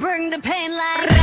Bring the pain like